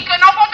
i que no